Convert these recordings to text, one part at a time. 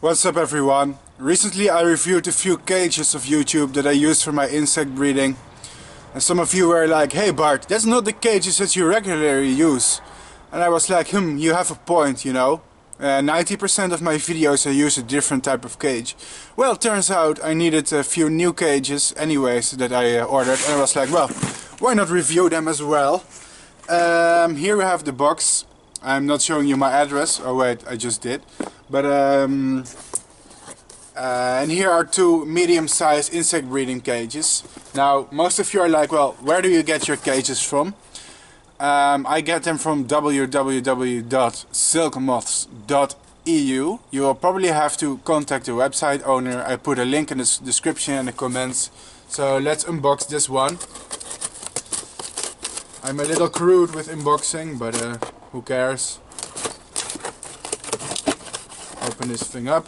What's up everyone? Recently I reviewed a few cages of YouTube that I use for my insect breeding. And some of you were like, hey Bart, that's not the cages that you regularly use. And I was like, hmm, you have a point, you know. 90% uh, of my videos I use a different type of cage. Well, turns out I needed a few new cages anyways that I uh, ordered. And I was like, well, why not review them as well? Um, here we have the box. I'm not showing you my address. Oh wait, I just did. But um, uh, and here are two medium-sized insect breeding cages. Now, most of you are like, well, where do you get your cages from? Um, I get them from www.silkmoths.eu. You will probably have to contact the website owner. I put a link in the description and the comments. So let's unbox this one. I'm a little crude with unboxing, but uh, who cares? Open this thing up.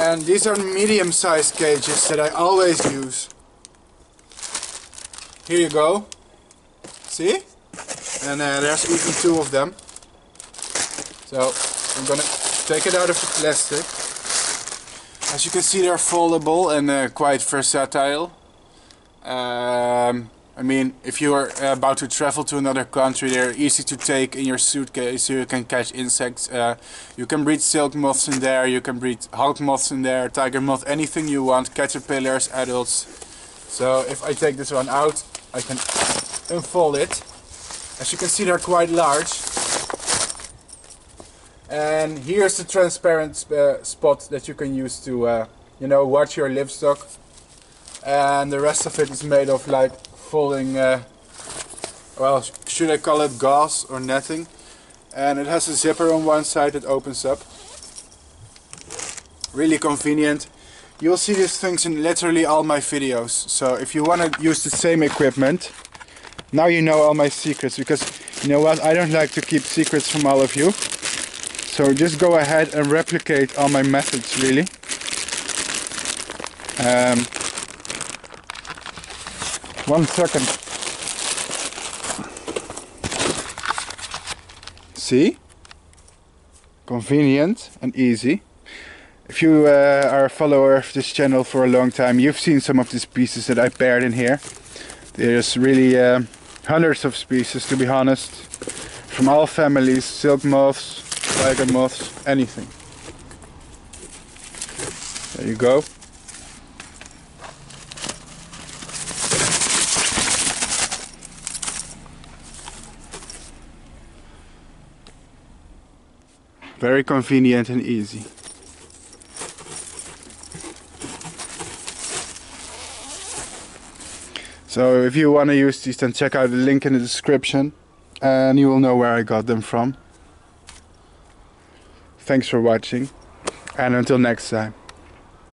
And these are medium-sized cages that I always use. Here you go. See? And uh, there's even two of them. So I'm gonna take it out of the plastic. As you can see they're foldable and uh, quite versatile. Um, I mean, if you are about to travel to another country, they're easy to take in your suitcase you can catch insects. Uh, you can breed silk moths in there, you can breed hawk moths in there, tiger moth, anything you want, caterpillars, adults. So if I take this one out, I can unfold it. As you can see, they're quite large. And here's the transparent uh, spot that you can use to, uh, you know, watch your livestock. And the rest of it is made of like folding, uh, well, should I call it gauze or netting. And it has a zipper on one side that opens up. Really convenient. You will see these things in literally all my videos. So if you want to use the same equipment, now you know all my secrets. Because you know what, I don't like to keep secrets from all of you. So just go ahead and replicate all my methods really. Um, one second. See? Convenient and easy. If you uh, are a follower of this channel for a long time, you've seen some of these pieces that I paired in here. There's really uh, hundreds of species to be honest. From all families, silk moths, tiger moths, anything. There you go. Very convenient and easy. So if you want to use these then check out the link in the description and you will know where I got them from. Thanks for watching and until next time.